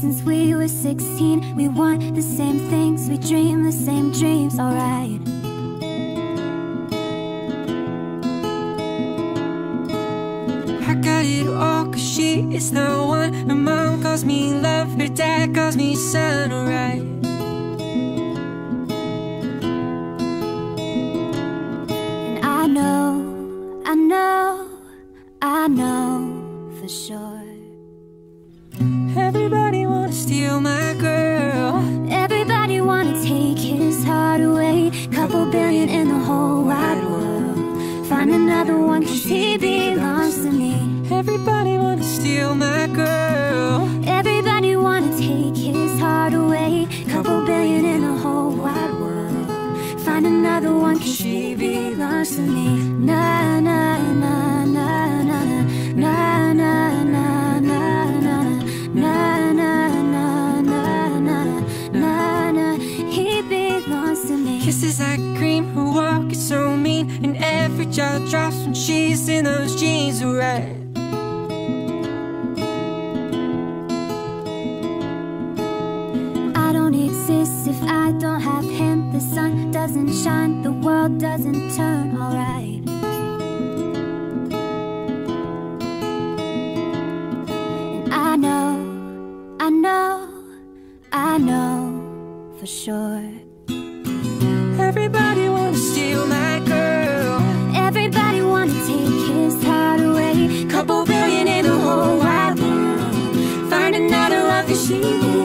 since we were 16 We want the same things, we dream the same dreams, alright. I got it all cause she is the one. Her mom calls me love, her dad calls me son, alright. And I know, I know, I know for sure in the whole wide world Find another one cause he belongs to me Everybody wanna steal my girl Everybody wanna take his heart away Couple billion in the whole wide world Find another one cause she belongs to me Na na na na na na na na na na na na na na na Jaw drops when she's in those jeans, alright? I don't exist if I don't have him. The sun doesn't shine, the world doesn't turn alright? I know, I know, I know for sure 心。跳